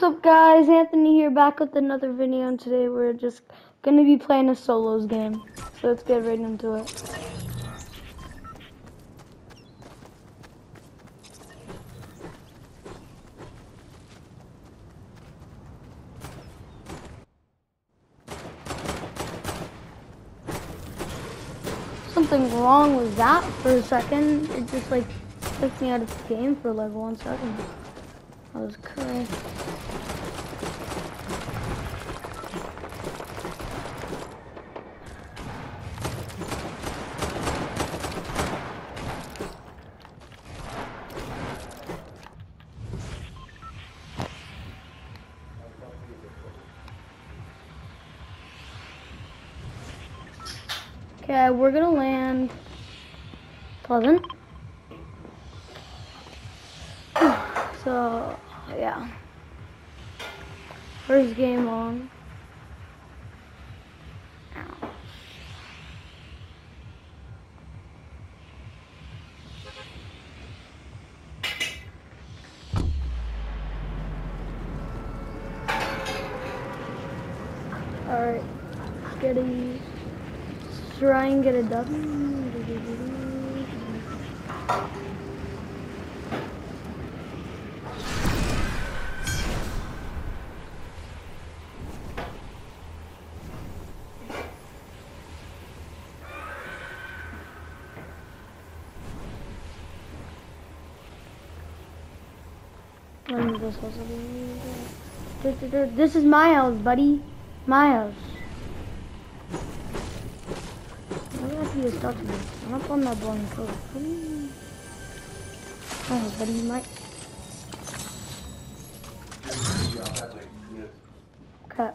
What's up guys, Anthony here back with another video and today we're just gonna be playing a solos game. So let's get right into it. Something wrong with that for a second. It just like took me out of the game for like one second. That was crazy. Okay, we're gonna land Pleasant. So, yeah. First game on. Alright, get a try and get. This is my house, buddy. My house. Why do I have to get stuck to this? I'm not on that boring code. Oh, buddy, you might. Okay.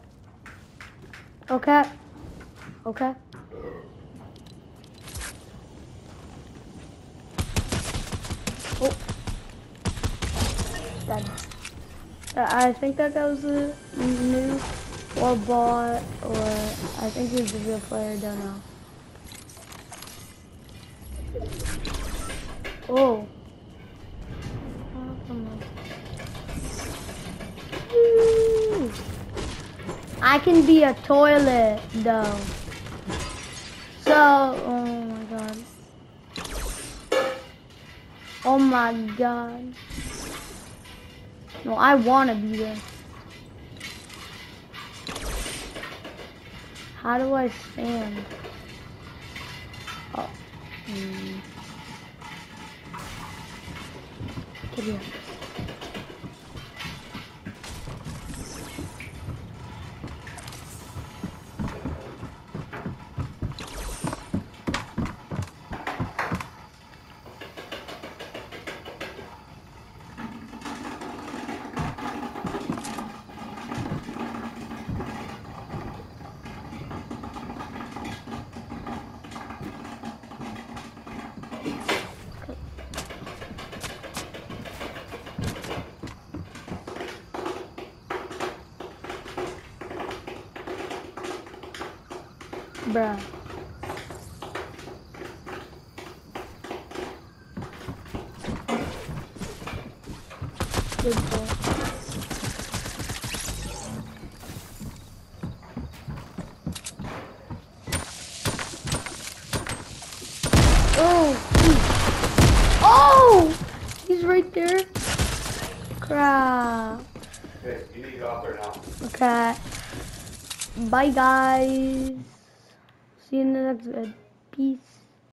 Okay. Okay. Oh. Dead. Uh, I think that that was a new or bot or I think he was a real player, don't know. Oh. Woo. I can be a toilet though. So, oh my god. Oh my god. No, I want to be there. How do I stand? Oh. Hmm. Get here. Bruh. Good boy. Oh! Oh! He's right there. Crap. Okay, you need to get off there now. Okay. Bye, guys. See you in the next vid. Peace.